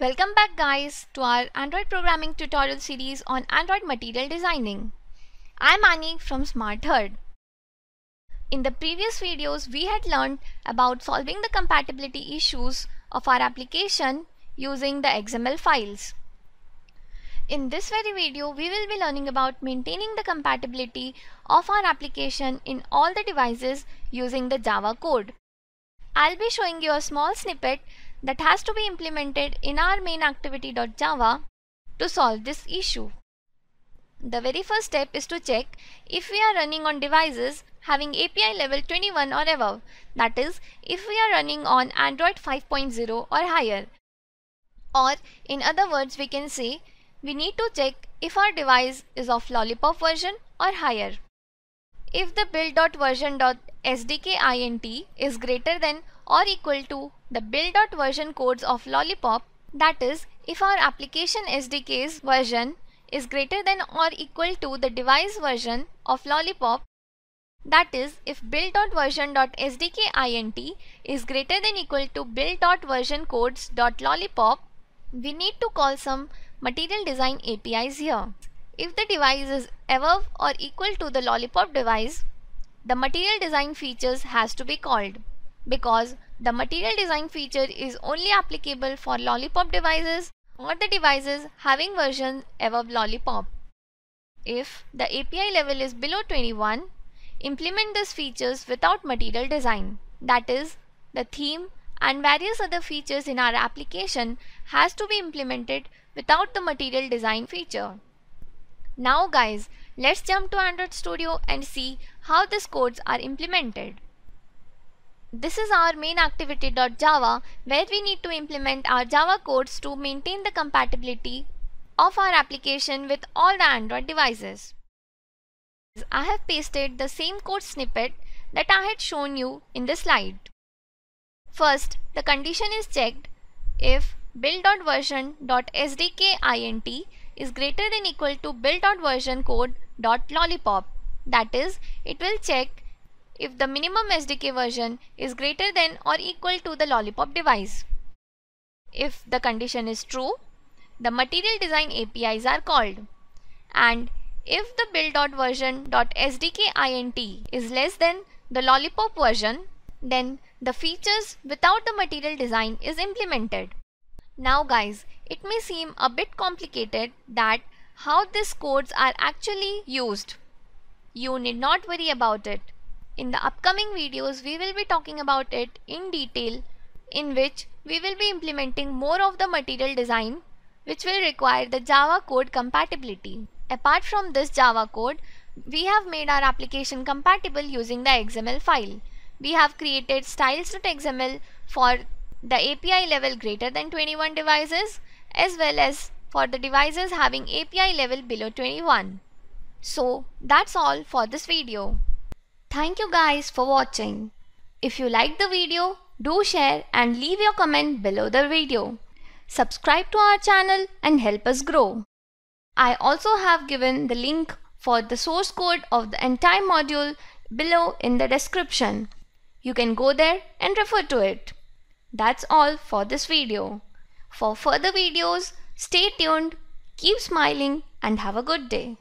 Welcome back guys to our Android programming tutorial series on Android material designing. I'm Annie from Smartherd. In the previous videos we had learned about solving the compatibility issues of our application using the XML files. In this very video we will be learning about maintaining the compatibility of our application in all the devices using the Java code. I'll be showing you a small snippet that has to be implemented in our main activity.java to solve this issue. The very first step is to check if we are running on devices having API level 21 or above, that is, if we are running on Android 5.0 or higher. Or, in other words, we can say we need to check if our device is of Lollipop version or higher. If the build.version.sdkint is greater than or equal to the build.version codes of Lollipop, that is, if our application SDK's version is greater than or equal to the device version of Lollipop, that is, if build.version.sdkint is greater than equal to build.version codes.lollipop, we need to call some material design APIs here. If the device is above or equal to the Lollipop device, the material design features has to be called because the material design feature is only applicable for Lollipop devices or the devices having version above Lollipop. If the API level is below 21, implement these features without material design. That is, the theme and various other features in our application has to be implemented without the material design feature. Now guys, let's jump to Android Studio and see how these codes are implemented. This is our main activity.java where we need to implement our Java codes to maintain the compatibility of our application with all the Android devices. I have pasted the same code snippet that I had shown you in the slide. First, the condition is checked if build.version.sdkint is greater than equal to build.version code.lollipop. That is, it will check if the minimum SDK version is greater than or equal to the Lollipop device. If the condition is true, the material design APIs are called. And if the build.version.sdkint is less than the Lollipop version, then the features without the material design is implemented. Now guys, it may seem a bit complicated that how these codes are actually used. You need not worry about it. In the upcoming videos, we will be talking about it in detail in which we will be implementing more of the material design which will require the Java code compatibility. Apart from this Java code, we have made our application compatible using the XML file. We have created styles.xml for the API level greater than 21 devices as well as for the devices having API level below 21. So that's all for this video. Thank you guys for watching. If you like the video, do share and leave your comment below the video. Subscribe to our channel and help us grow. I also have given the link for the source code of the entire module below in the description. You can go there and refer to it. That's all for this video. For further videos, stay tuned, keep smiling and have a good day.